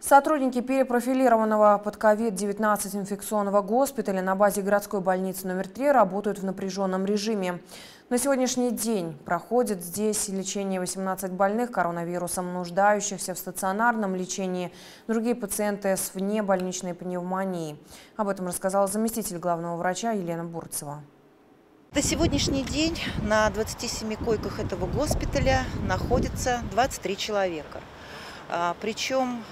Сотрудники перепрофилированного под COVID-19 инфекционного госпиталя на базе городской больницы номер 3 работают в напряженном режиме. На сегодняшний день проходит здесь лечение 18 больных коронавирусом, нуждающихся в стационарном лечении, другие пациенты с внебольничной пневмонией. Об этом рассказала заместитель главного врача Елена Бурцева. На сегодняшний день на 27 койках этого госпиталя находится 23 человека. А, Причем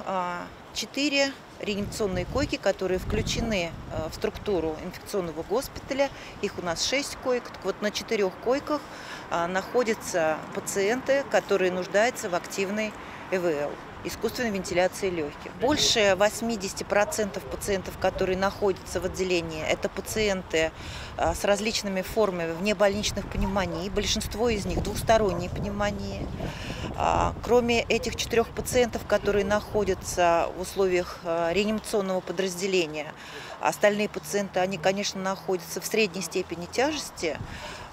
4 а, реанимационные койки, которые включены а, в структуру инфекционного госпиталя. Их у нас 6 коек. Так вот на 4 койках находятся пациенты, которые нуждаются в активной ЭВЛ искусственной вентиляции легких. Больше 80% пациентов, которые находятся в отделении, это пациенты а, с различными формами внебольничных пневмоний. Большинство из них двусторонние пневмонии. А, кроме этих четырех пациентов, которые находятся в условиях а, реанимационного подразделения, остальные пациенты, они, конечно, находятся в средней степени тяжести.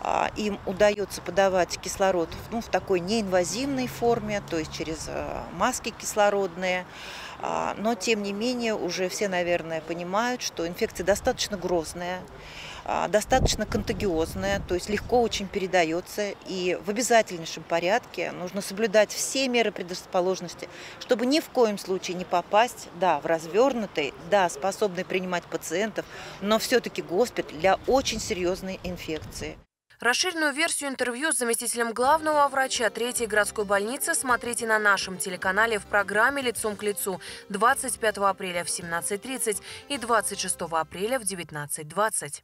А, им удается подавать кислород ну, в такой неинвазивной форме, то есть через а, маски кислородные. А, но, тем не менее, уже все, наверное, понимают, что инфекция достаточно грозная, достаточно контагиозная, то есть легко очень передается. И в обязательнейшем порядке нужно соблюдать все меры предрасположенности, чтобы ни в коем случае не попасть, да, в развернутый, да, способный принимать пациентов, но все-таки госпиталь для очень серьезной инфекции. Расширенную версию интервью с заместителем главного врача третьей городской больницы смотрите на нашем телеканале в программе «Лицом к лицу» 25 апреля в 17.30 и 26 апреля в 19.20.